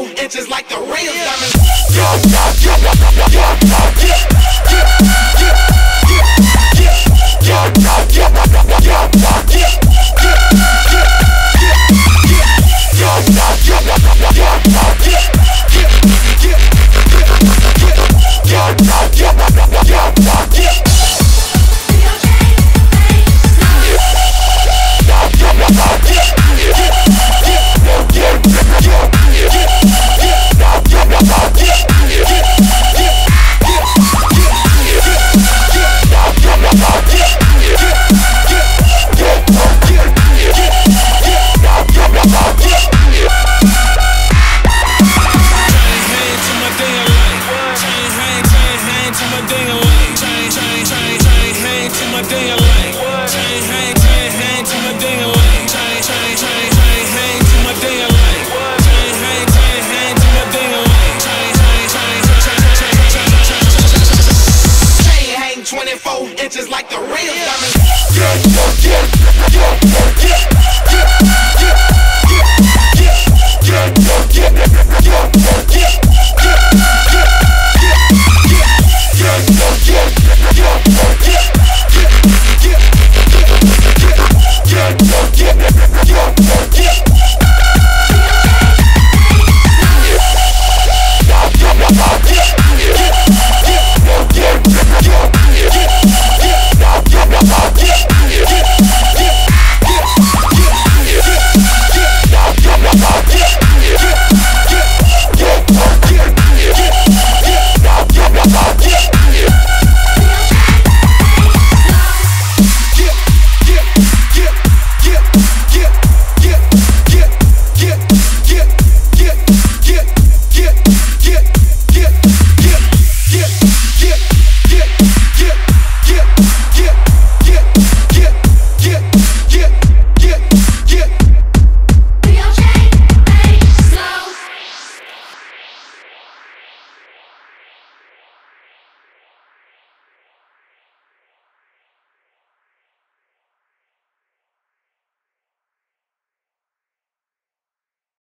24 inches like the rims. Diamonds. 24 inches like the real diamond. Yeah, yeah, yeah, yeah, yeah, yeah.